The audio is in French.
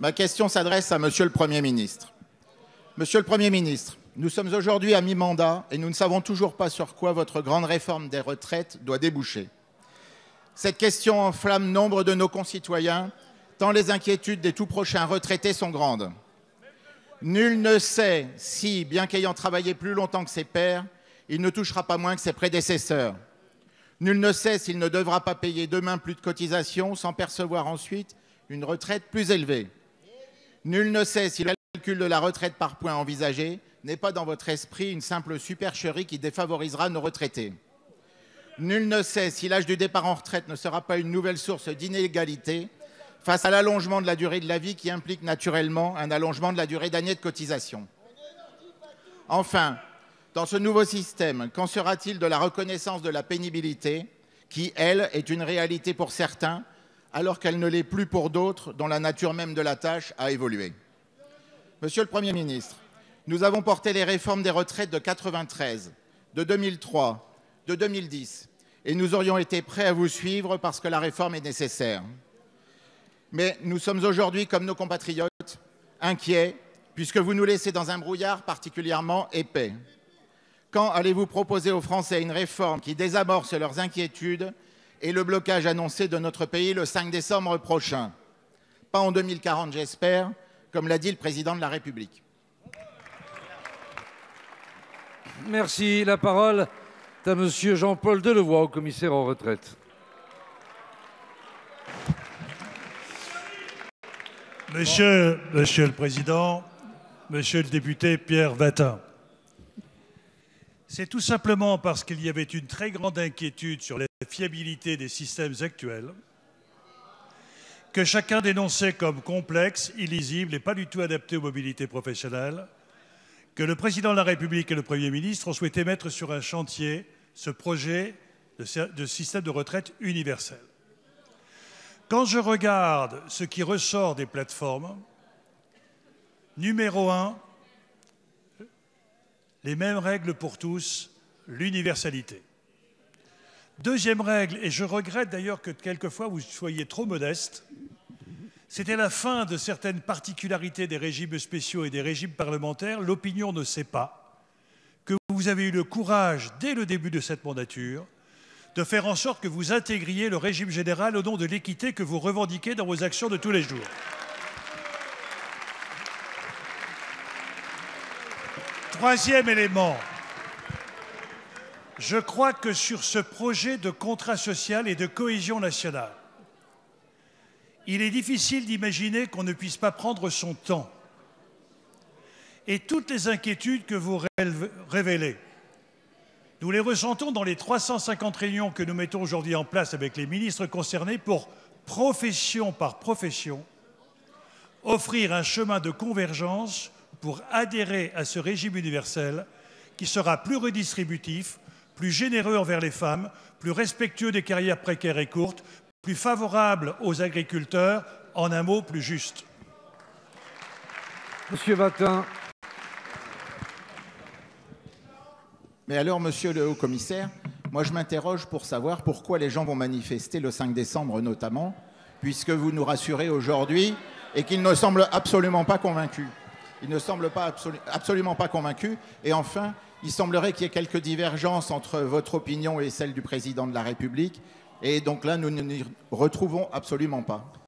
Ma question s'adresse à Monsieur le Premier ministre. Monsieur le Premier ministre, nous sommes aujourd'hui à mi-mandat et nous ne savons toujours pas sur quoi votre grande réforme des retraites doit déboucher. Cette question enflamme nombre de nos concitoyens, tant les inquiétudes des tout prochains retraités sont grandes. Nul ne sait si, bien qu'ayant travaillé plus longtemps que ses pairs, il ne touchera pas moins que ses prédécesseurs. Nul ne sait s'il ne devra pas payer demain plus de cotisations sans percevoir ensuite une retraite plus élevée. Nul ne sait si le calcul de la retraite par points envisagé n'est pas dans votre esprit une simple supercherie qui défavorisera nos retraités. Nul ne sait si l'âge du départ en retraite ne sera pas une nouvelle source d'inégalité face à l'allongement de la durée de la vie qui implique naturellement un allongement de la durée d'année de cotisation. Enfin, dans ce nouveau système, qu'en sera-t-il de la reconnaissance de la pénibilité qui, elle, est une réalité pour certains, alors qu'elle ne l'est plus pour d'autres dont la nature même de la tâche a évolué Monsieur le Premier ministre, nous avons porté les réformes des retraites de 93, de 2003, de 2010, et nous aurions été prêts à vous suivre parce que la réforme est nécessaire. Mais nous sommes aujourd'hui, comme nos compatriotes, inquiets, puisque vous nous laissez dans un brouillard particulièrement épais. Quand allez-vous proposer aux Français une réforme qui désamorce leurs inquiétudes et le blocage annoncé de notre pays le 5 décembre prochain Pas en 2040, j'espère, comme l'a dit le président de la République. Merci. La parole est à Monsieur Jean-Paul Delevoye, au commissaire en retraite. Monsieur, Monsieur le Président, Monsieur le député Pierre Vatin, c'est tout simplement parce qu'il y avait une très grande inquiétude sur la fiabilité des systèmes actuels que chacun dénonçait comme complexe, illisible et pas du tout adapté aux mobilités professionnelles, que le Président de la République et le Premier ministre ont souhaité mettre sur un chantier ce projet de système de retraite universel. Quand je regarde ce qui ressort des plateformes, numéro un, les mêmes règles pour tous, l'universalité. Deuxième règle, et je regrette d'ailleurs que quelquefois vous soyez trop modeste, c'était la fin de certaines particularités des régimes spéciaux et des régimes parlementaires. L'opinion ne sait pas que vous avez eu le courage, dès le début de cette mandature, de faire en sorte que vous intégriez le régime général au nom de l'équité que vous revendiquez dans vos actions de tous les jours. Troisième élément, je crois que sur ce projet de contrat social et de cohésion nationale, il est difficile d'imaginer qu'on ne puisse pas prendre son temps. Et toutes les inquiétudes que vous révélez, nous les ressentons dans les 350 réunions que nous mettons aujourd'hui en place avec les ministres concernés pour, profession par profession, offrir un chemin de convergence pour adhérer à ce régime universel qui sera plus redistributif, plus généreux envers les femmes, plus respectueux des carrières précaires et courtes, plus favorable aux agriculteurs, en un mot, plus juste. Monsieur Vatin. Mais alors, monsieur le haut-commissaire, moi je m'interroge pour savoir pourquoi les gens vont manifester le 5 décembre notamment, puisque vous nous rassurez aujourd'hui et qu'ils ne semblent absolument pas convaincus. Ils ne semblent pas absolument pas convaincus. Et enfin, il semblerait qu'il y ait quelques divergences entre votre opinion et celle du président de la République. Et donc là, nous ne nous retrouvons absolument pas.